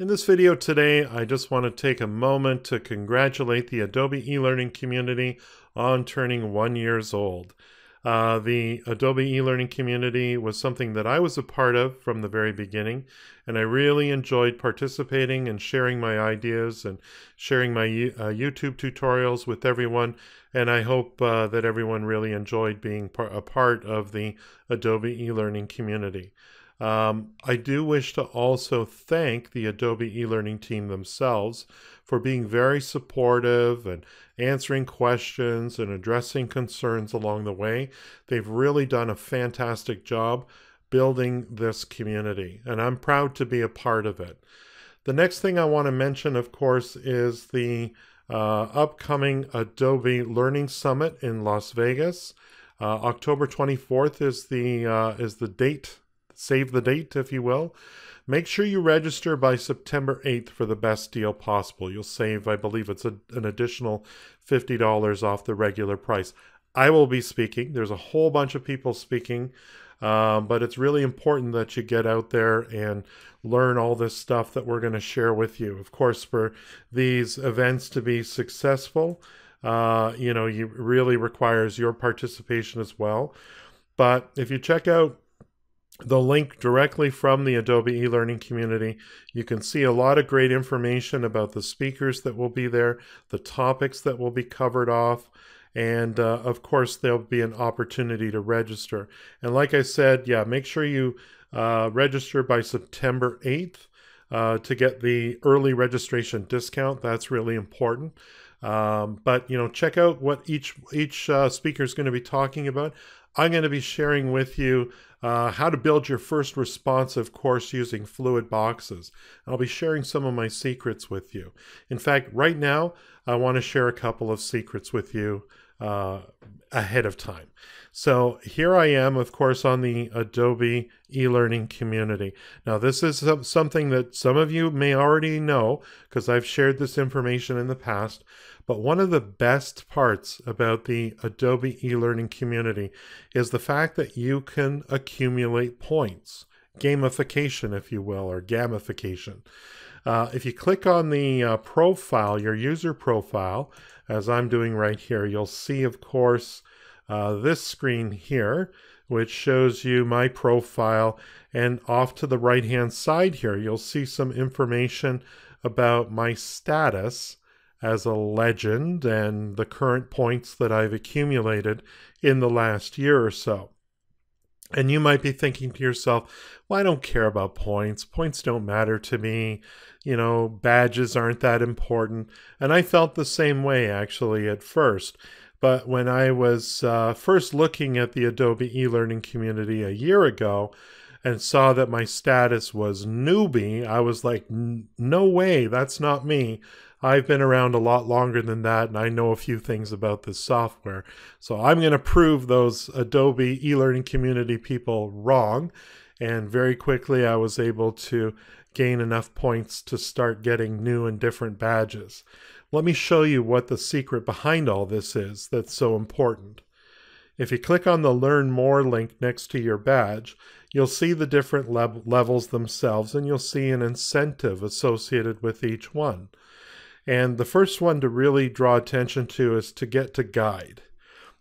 In this video today, I just want to take a moment to congratulate the Adobe eLearning community on turning one years old. Uh, the Adobe eLearning community was something that I was a part of from the very beginning, and I really enjoyed participating and sharing my ideas and sharing my uh, YouTube tutorials with everyone. And I hope uh, that everyone really enjoyed being par a part of the Adobe eLearning community. Um, I do wish to also thank the Adobe eLearning team themselves for being very supportive and answering questions and addressing concerns along the way. They've really done a fantastic job building this community, and I'm proud to be a part of it. The next thing I want to mention, of course, is the uh, upcoming Adobe Learning Summit in Las Vegas. Uh, October 24th is the uh, is the date save the date, if you will. Make sure you register by September 8th for the best deal possible. You'll save, I believe it's a, an additional $50 off the regular price. I will be speaking. There's a whole bunch of people speaking, um, but it's really important that you get out there and learn all this stuff that we're going to share with you. Of course, for these events to be successful, uh, you know, you really requires your participation as well. But if you check out the link directly from the Adobe eLearning community. You can see a lot of great information about the speakers that will be there, the topics that will be covered off, and uh, of course, there'll be an opportunity to register. And like I said, yeah, make sure you uh, register by September 8th uh, to get the early registration discount. That's really important. Um, but you know, check out what each each uh, speaker is going to be talking about. I'm going to be sharing with you uh, how to build your first responsive course using fluid boxes. I'll be sharing some of my secrets with you. In fact, right now, I want to share a couple of secrets with you uh, ahead of time. So here I am, of course, on the Adobe e-learning community. Now, this is something that some of you may already know because I've shared this information in the past. But one of the best parts about the Adobe e-learning community is the fact that you can accumulate points, gamification, if you will, or gamification. Uh, if you click on the uh, profile, your user profile, as I'm doing right here, you'll see, of course, uh, this screen here, which shows you my profile. And off to the right-hand side here, you'll see some information about my status as a legend and the current points that I've accumulated in the last year or so. And you might be thinking to yourself, well, I don't care about points. Points don't matter to me. You know, badges aren't that important. And I felt the same way actually at first. But when I was uh, first looking at the Adobe e-learning community a year ago and saw that my status was newbie, I was like, no way, that's not me. I've been around a lot longer than that, and I know a few things about this software. So I'm going to prove those Adobe e-learning community people wrong. And very quickly, I was able to gain enough points to start getting new and different badges. Let me show you what the secret behind all this is that's so important. If you click on the Learn More link next to your badge, you'll see the different le levels themselves and you'll see an incentive associated with each one. And the first one to really draw attention to is to get to guide.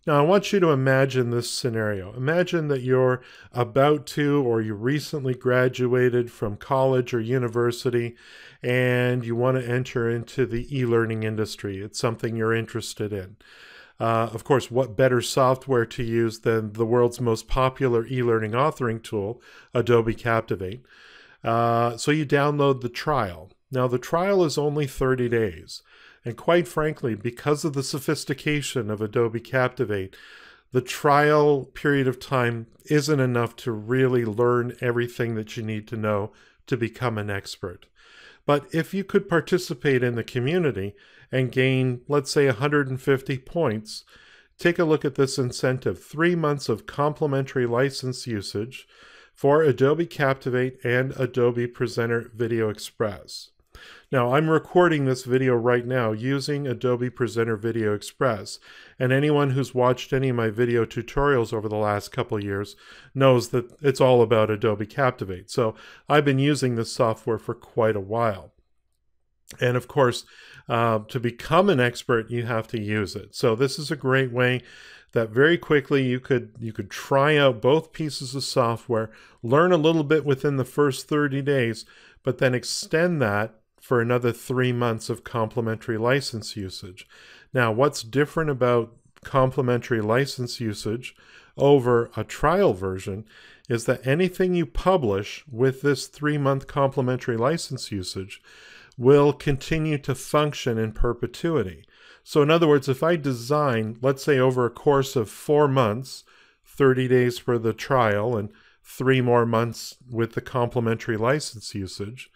Now, I want you to imagine this scenario. Imagine that you're about to, or you recently graduated from college or university, and you want to enter into the e learning industry. It's something you're interested in. Uh, of course, what better software to use than the world's most popular e learning authoring tool, Adobe Captivate? Uh, so you download the trial. Now, the trial is only 30 days, and quite frankly, because of the sophistication of Adobe Captivate, the trial period of time isn't enough to really learn everything that you need to know to become an expert. But if you could participate in the community and gain, let's say, 150 points, take a look at this incentive three months of complimentary license usage for Adobe Captivate and Adobe Presenter Video Express. Now, I'm recording this video right now using Adobe Presenter Video Express, and anyone who's watched any of my video tutorials over the last couple years knows that it's all about Adobe Captivate. So I've been using this software for quite a while. And of course, uh, to become an expert, you have to use it. So this is a great way that very quickly you could you could try out both pieces of software, learn a little bit within the first 30 days, but then extend that for another three months of complimentary license usage. Now, what's different about complimentary license usage over a trial version is that anything you publish with this three month complimentary license usage will continue to function in perpetuity. So, in other words, if I design, let's say over a course of four months, 30 days for the trial and three more months with the complimentary license usage,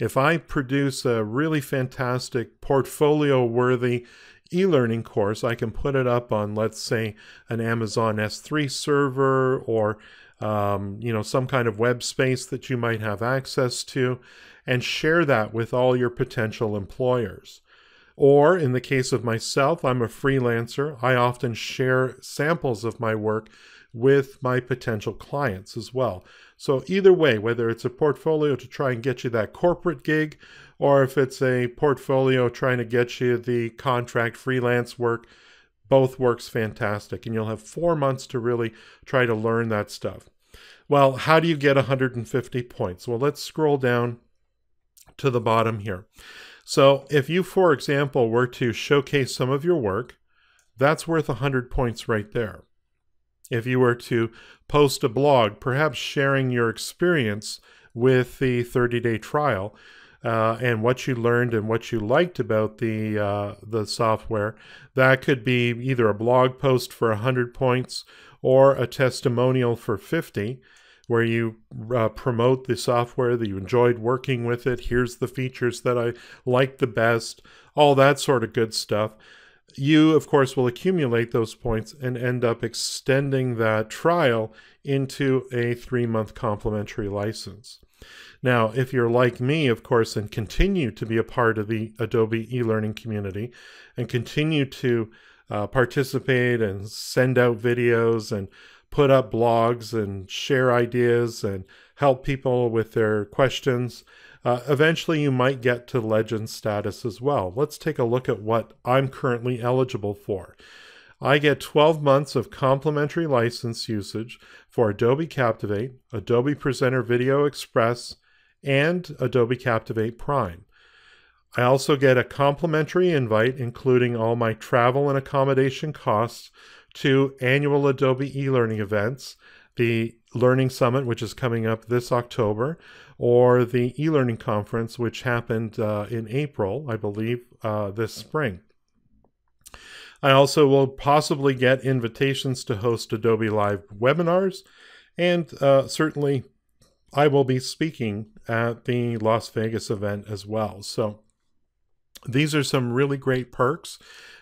if I produce a really fantastic portfolio worthy e learning course, I can put it up on, let's say, an Amazon S3 server or um, you know, some kind of web space that you might have access to, and share that with all your potential employers. Or in the case of myself, I'm a freelancer. I often share samples of my work with my potential clients as well. So, either way, whether it's a portfolio to try and get you that corporate gig, or if it's a portfolio trying to get you the contract freelance work, both works fantastic. And you'll have four months to really try to learn that stuff. Well, how do you get 150 points? Well, let's scroll down to the bottom here. So if you, for example, were to showcase some of your work, that's worth 100 points right there. If you were to post a blog, perhaps sharing your experience with the 30 day trial uh, and what you learned and what you liked about the, uh, the software, that could be either a blog post for 100 points or a testimonial for 50 where you uh, promote the software that you enjoyed working with it. Here's the features that I like the best, all that sort of good stuff. You, of course, will accumulate those points and end up extending that trial into a three month complimentary license. Now, if you're like me, of course, and continue to be a part of the Adobe e learning community and continue to uh, participate and send out videos and put up blogs and share ideas and help people with their questions. Uh, eventually, you might get to legend status as well. Let's take a look at what I'm currently eligible for. I get 12 months of complimentary license usage for Adobe Captivate, Adobe Presenter Video Express, and Adobe Captivate Prime. I also get a complimentary invite, including all my travel and accommodation costs to annual Adobe e-learning events, the Learning Summit, which is coming up this October, or the e-learning conference, which happened uh, in April, I believe, uh, this spring. I also will possibly get invitations to host Adobe Live webinars, and uh, certainly I will be speaking at the Las Vegas event as well. So these are some really great perks.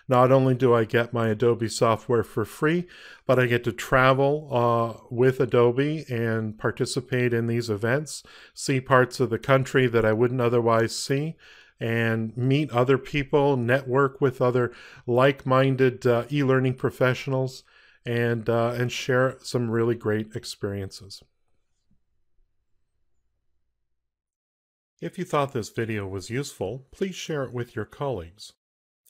Not only do I get my Adobe software for free, but I get to travel uh, with Adobe and participate in these events, see parts of the country that I wouldn't otherwise see, and meet other people, network with other like-minded uh, e-learning professionals, and uh, and share some really great experiences. If you thought this video was useful, please share it with your colleagues.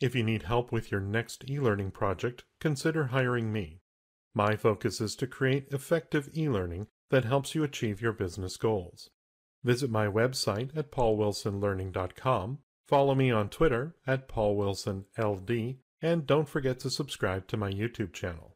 If you need help with your next e-learning project, consider hiring me. My focus is to create effective e-learning that helps you achieve your business goals. Visit my website at paulwilsonlearning.com, follow me on Twitter at paulwilsonld, and don't forget to subscribe to my YouTube channel.